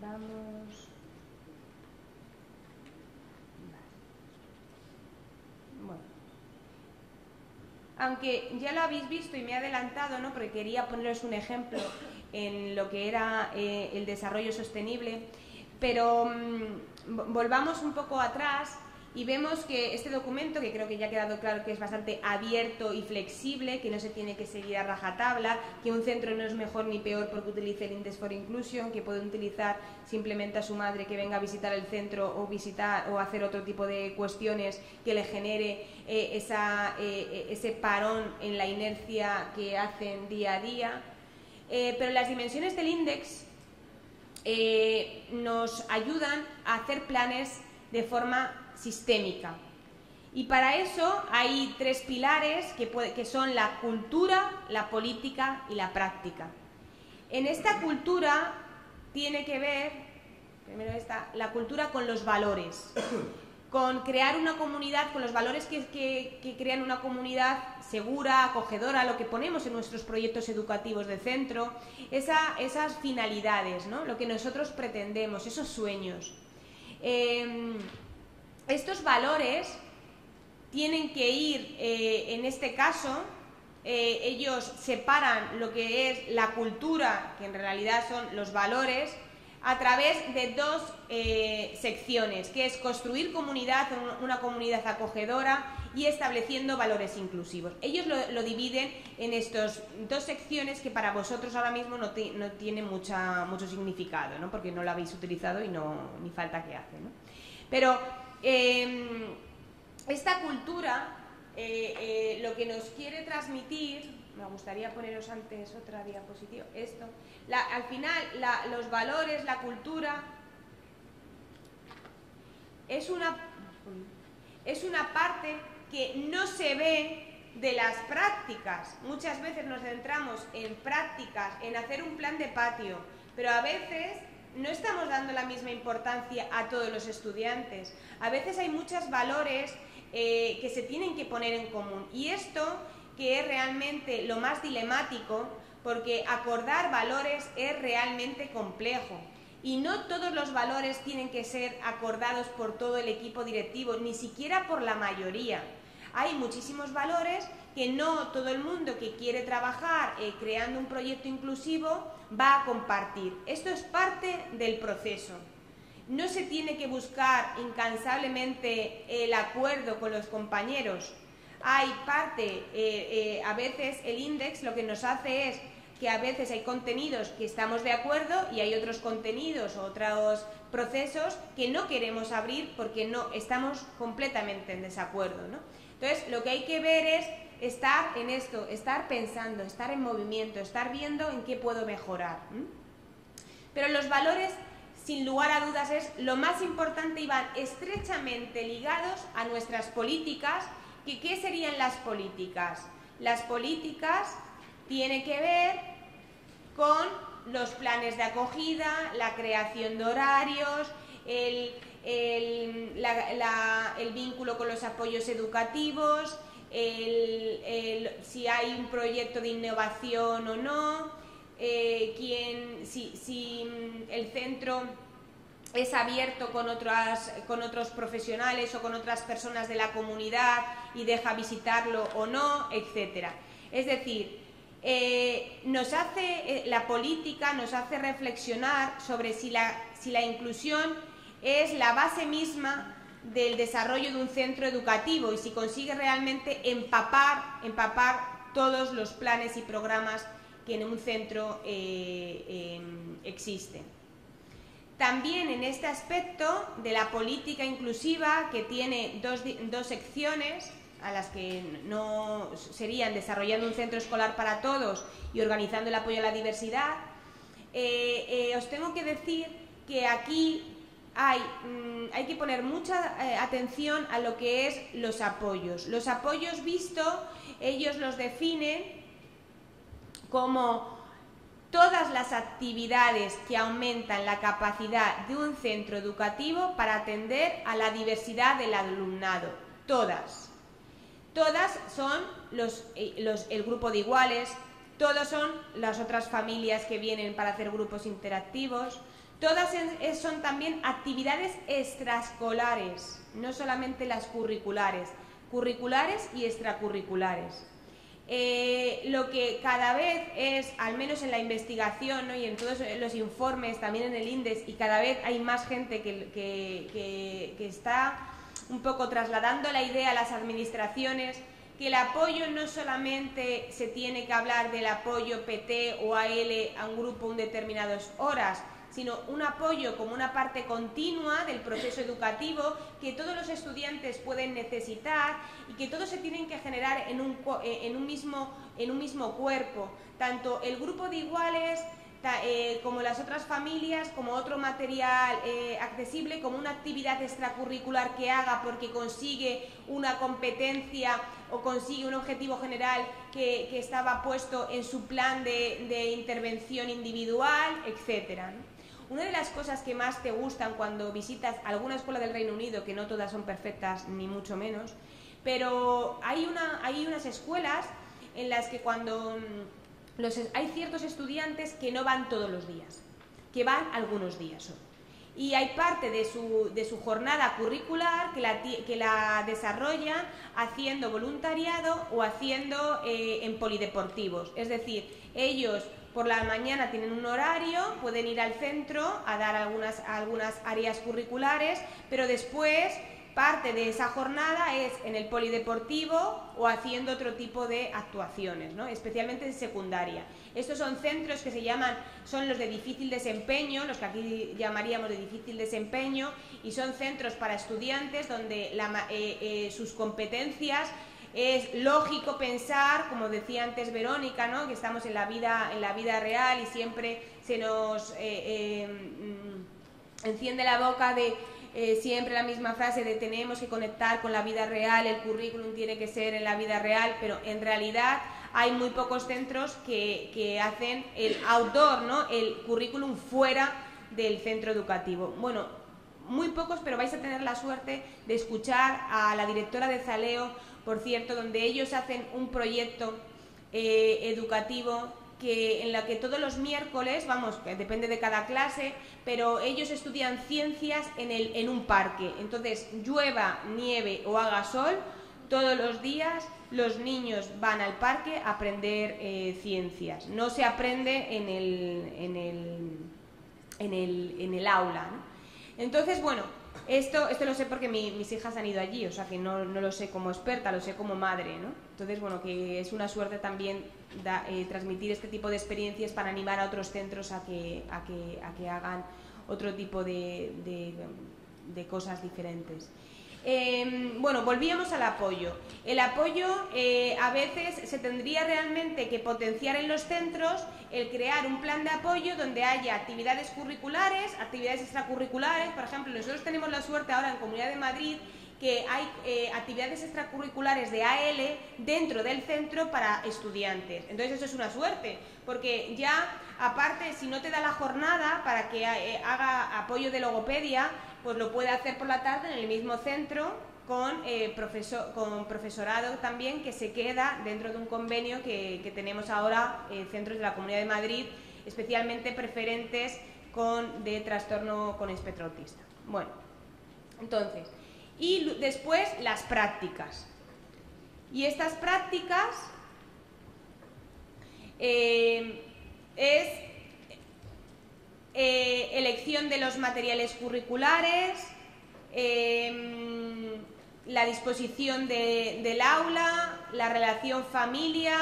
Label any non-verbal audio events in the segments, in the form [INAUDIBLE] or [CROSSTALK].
Vamos. Bueno. Aunque ya lo habéis visto y me he adelantado, ¿no? Porque quería poneros un ejemplo en lo que era eh, el desarrollo sostenible, pero mm, volvamos un poco atrás y vemos que este documento, que creo que ya ha quedado claro que es bastante abierto y flexible, que no se tiene que seguir a rajatabla, que un centro no es mejor ni peor porque utilice el Index for Inclusion, que puede utilizar simplemente a su madre que venga a visitar el centro o visitar o hacer otro tipo de cuestiones que le genere eh, esa, eh, ese parón en la inercia que hacen día a día. Eh, pero las dimensiones del index nos ayudan a hacer planes de forma sistémica. Y para eso hay tres pilares que, que son la cultura, la política y la práctica. En esta cultura tiene que ver, primero esta, la cultura con los valores, [COUGHS] con crear una comunidad, con los valores que, crean una comunidad segura, acogedora, lo que ponemos en nuestros proyectos educativos de centro, esas finalidades, ¿no? lo que nosotros pretendemos, esos sueños. Em, estos valores tienen que ir, eh, en este caso, eh, ellos separan lo que es la cultura, que en realidad son los valores, a través de dos eh, secciones, que es construir comunidad, una comunidad acogedora y estableciendo valores inclusivos. Ellos lo, dividen en estas dos secciones que para vosotros ahora mismo no, no tiene mucha, mucho significado, ¿no? porque no lo habéis utilizado y no, ni falta que hace. ¿no? Pero Em, esta cultura eh, eh, lo que nos quiere transmitir, me gustaría poneros antes otra diapositiva, esto, al final los valores, la cultura, es una, es una parte que no se ve de las prácticas. Muchas veces nos centramos en prácticas, en hacer un plan de patio, pero a veces no estamos dando la misma importancia a todos los estudiantes. A veces hay muchos valores eh, que se tienen que poner en común. Y esto que es realmente lo más dilemático, porque acordar valores es realmente complejo. Y no todos los valores tienen que ser acordados por todo el equipo directivo, ni siquiera por la mayoría. Hay muchísimos valores que no todo el mundo que quiere trabajar eh, creando un proyecto inclusivo va a compartir. Esto es parte del proceso. No se tiene que buscar incansablemente el acuerdo con los compañeros. Hay parte, eh, eh, a veces el index lo que nos hace es que a veces hay contenidos que estamos de acuerdo y hay otros contenidos otros procesos que no queremos abrir porque no estamos completamente en desacuerdo. Entonces, lo que hay que ver es estar en esto, estar pensando, estar en movimiento, estar viendo en qué puedo mejorar. Pero los valores, sin lugar a dudas, es lo más importante y van estrechamente ligados a nuestras políticas. ¿Y ¿Qué serían las políticas? Las políticas tienen que ver con los planes de acogida, la creación de horarios, el vínculo con los apoyos educativos, si hay un proyecto de innovación o no, eh, quién, si, si, mm, el centro es abierto con, otras, con otros profesionales o con otras personas de la comunidad y deja visitarlo o no, etcétera. Es decir, eh, nos hace eh, la política nos hace reflexionar sobre si la, si la inclusión es la base misma del desarrollo de un centro educativo y si consigue realmente empapar, empapar todos los planes y programas que en un centro eh, em, existen. También en este aspecto de la política inclusiva, que tiene dos, dos secciones, a las que no serían desarrollando un centro escolar para todos y organizando el apoyo a la diversidad, eh, eh, os tengo que decir que aquí Mm, hay, que poner mucha eh, atención a lo que es los apoyos. Los apoyos visto, ellos los definen como todas las actividades que aumentan la capacidad de un centro educativo para atender a la diversidad del alumnado. Todas. Todas son eh, el grupo de iguales, todos son las otras familias que vienen para hacer grupos interactivos, Todas son también actividades extraescolares, no solamente las curriculares, curriculares y extracurriculares. Eh, lo que cada vez es, al menos en la investigación y en todos los informes, también en el INDES, y cada vez hay más gente que, que está un poco trasladando la idea a las administraciones, que el apoyo no solamente se tiene que hablar del apoyo PT o AL a un grupo en determinadas horas, sino un apoyo como una parte continua del proceso educativo que todos los estudiantes pueden necesitar y que todos se tienen que generar en un, eh, en un, mismo, en un mismo cuerpo. Tanto el grupo de iguales eh, como las otras familias, como otro material eh, accesible, como una actividad extracurricular que haga porque consigue una competencia o consigue un objetivo general que, estaba puesto en su plan de, intervención individual, etcétera. Una de las cosas que más te gustan cuando visitas alguna escuela del Reino Unido, que no todas son perfectas ni mucho menos, pero hay, una, hay unas escuelas en las que cuando mm, los, hay ciertos estudiantes que no van todos los días, que van algunos días solo. Y hay parte de su, de su jornada curricular que la, que la desarrollan haciendo voluntariado o haciendo eh, en polideportivos. Es decir, ellos por la mañana tienen un horario, pueden ir al centro a dar algunas, algunas áreas curriculares, pero después parte de esa jornada es en el polideportivo o haciendo otro tipo de actuaciones, ¿no? especialmente en secundaria. Estos son centros que se llaman, son los de difícil desempeño, los que aquí llamaríamos de difícil desempeño, y son centros para estudiantes donde eh, eh, sus competencias es lógico pensar, como decía antes Verónica, ¿no? que estamos en la vida, en la vida real y siempre se nos eh, eh, mm, enciende la boca de eh, siempre la misma frase de tenemos que conectar con la vida real, el currículum tiene que ser en la vida real, pero en realidad hay muy pocos centros que, que hacen el outdoor, ¿no? el currículum fuera del centro educativo. Bueno, muy pocos, pero vais a tener la suerte de escuchar a la directora de Zaleo por cierto, donde ellos hacen un proyecto eh, educativo que, en la que todos los miércoles, vamos, depende de cada clase, pero ellos estudian ciencias en, el, en un parque. Entonces, llueva, nieve o haga sol, todos los días los niños van al parque a aprender eh, ciencias. No se aprende en el, en el, en el, en el aula. Entonces, bueno, esto, esto lo sé porque mis hijas han ido allí, o sea que no, lo sé como experta, lo sé como madre, ¿no? Entonces, bueno, que es una suerte también eh, transmitir este tipo de experiencias para animar a otros centros a que, a que, a que hagan otro tipo de, de cosas diferentes. Em, bueno, volvíamos al apoyo. El apoyo eh, a veces se tendría realmente que potenciar en los centros el crear un plan de apoyo donde haya actividades curriculares, actividades extracurriculares. Por ejemplo, nosotros tenemos la suerte ahora en Comunidad de Madrid que hay eh, actividades extracurriculares de AL dentro del centro para estudiantes. Entonces eso es una suerte, porque ya aparte, si no te da la jornada para que eh, haga apoyo de logopedia, pues lo puede hacer por la tarde en el mismo centro con, eh, profesor, con profesorado también que se queda dentro de un convenio que, tenemos ahora eh, centros de la Comunidad de Madrid, especialmente preferentes con, de trastorno con espectro autista. Bueno, entonces, y después las prácticas. Y estas prácticas eh, es elección de los materiales curriculares, em, la disposición del aula, la relación familia,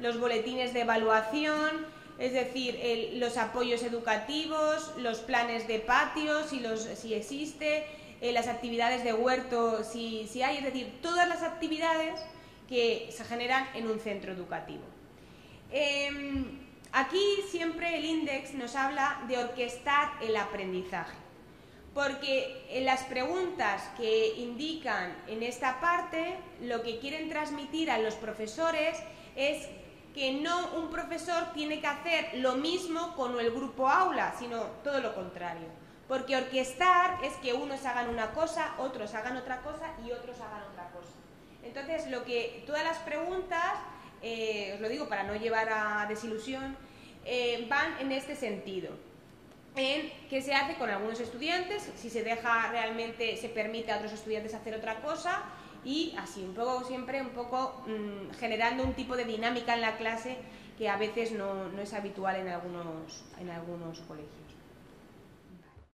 los boletines de evaluación, es decir, los apoyos educativos, los planes de patio, si, los, si existe, eh, las actividades de huerto, si, si hay, es decir, todas las actividades que se generan en un centro educativo. Em, Aquí siempre el INDEX nos habla de orquestar el aprendizaje, porque en las preguntas que indican en esta parte lo que quieren transmitir a los profesores es que no un profesor tiene que hacer lo mismo con el grupo aula, sino todo lo contrario. Porque orquestar es que unos hagan una cosa, otros hagan otra cosa y otros hagan otra cosa. Entonces, lo que todas las preguntas eh, os lo digo para no llevar a desilusión, eh, van en este sentido. en qué se hace con algunos estudiantes, si se deja realmente, se permite a otros estudiantes hacer otra cosa y así, un poco siempre, un poco mm, generando un tipo de dinámica en la clase que a veces no, no es habitual en algunos, en algunos colegios.